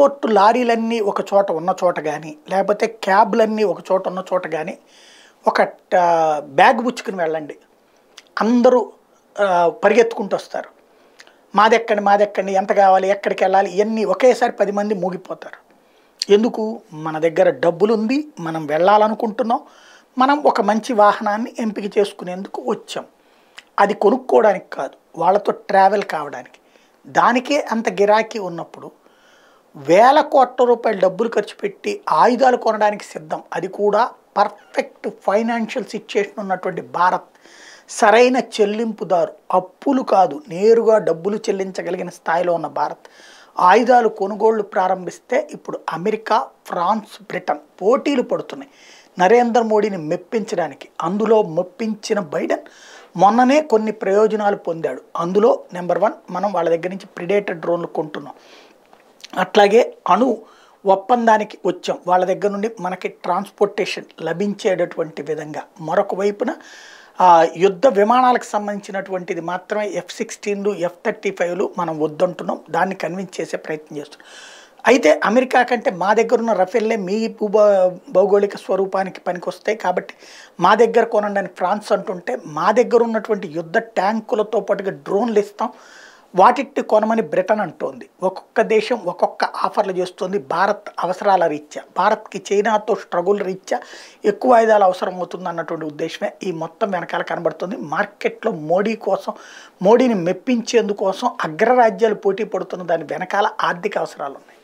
Transport లారీలన్నీ ఒక చోట ఉన్న చోట కానీ లేకపోతే క్యాబ్లన్నీ ఒక చోట ఉన్న చోట కానీ ఒక బ్యాగ్ పుచ్చుకుని వెళ్ళండి. అందరూ పరిగెత్తుకుంటూ వస్తారు. మాదెక్కండి మాదెక్కండి ఎంత కావాలి ఎక్కడికి వెళ్ళాలి ఇవన్నీ ఒకేసారి పది మంది మూగిపోతారు. ఎందుకు? మన దగ్గర డబ్బులు ఉంది మనం వెళ్ళాలనుకుంటున్నాం మనం ఒక మంచి వాహనాన్ని ఎంపిక చేసుకునేందుకు వచ్చాం. అది కొనుక్కోవడానికి కాదు వాళ్ళతో ట్రావెల్ కావడానికి. దానికే అంత గిరాకీ ఉన్నప్పుడు వేల కోట్ల రూపాయల డబ్బులు ఖర్చు పెట్టి ఆయుధాలు కొనడానికి సిద్ధం. అది కూడా పర్ఫెక్ట్ ఫైనాన్షియల్ సిచ్యుయేషన్ ఉన్నటువంటి భారత్. సరైన చెల్లింపుదారు అప్పులు కాదు నేరుగా డబ్బులు చెల్లించగలిగిన స్థాయిలో ఉన్న భారత్. ఆయుధాలు కొనుగోళ్ళు ప్రారంభిస్తే ఇప్పుడు అమెరికా ఫ్రాన్స్ బ్రిటన్ పోటీలు పడుతున్నాయి. నరేంద్ర మోడీని మెప్పించడానికి అందులో మెప్పించిన బైడెన్ మొన్ననే కొన్ని ప్రయోజనాలు పొందాడు. అందులో నెంబర్ వన్ మనం వాళ్ళ దగ్గర నుంచి ప్రిడేటర్ డ్రోన్లు కొంటున్నాం. అట్లాగే అణు ఒప్పందానికి వచ్చాం. వాళ్ళ దగ్గర నుండి మనకి ట్రాన్స్పోర్టేషన్ లభించేటటువంటి విధంగా. మరొక వైపున యుద్ధ విమానాలకు సంబంధించినటువంటిది మాత్రమే ఎఫ్ సిక్స్టీన్లు ఎఫ్ థర్టీ ఫైవ్లు మనం వద్దంటున్నాం. దాన్ని కన్విన్స్ చేసే ప్రయత్నం చేస్తున్నాం. అయితే అమెరికా కంటే మా దగ్గర ఉన్న రఫేల్లే మీ భూభా భౌగోళిక స్వరూపానికి పనికొస్తాయి. కాబట్టి మా దగ్గర కొనండి అని ఫ్రాన్స్ అంటుంటే మా దగ్గర ఉన్నటువంటి యుద్ధ ట్యాంకులతో పాటుగా డ్రోన్లు ఇస్తాం. వాటిని కొనమని బ్రిటన్ అంటోంది. ఒక్కొక్క దేశం ఒక్కొక్క ఆఫర్లు చేస్తుంది భారత్ అవసరాల రీత్యా. భారత్కి చైనాతో స్ట్రగుల్ రీత్యా ఎక్కువ ఆయుధాలు అవసరం అవుతుంది అన్నటువంటి ఉద్దేశమే ఈ మొత్తం వెనకాల కనబడుతుంది. మార్కెట్లో మోడీ కోసం మోడీని మెప్పించేందుకోసం అగ్రరాజ్యాలు పోటీ పడుతున్న దాని వెనకాల ఆర్థిక అవసరాలు ఉన్నాయి